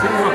생각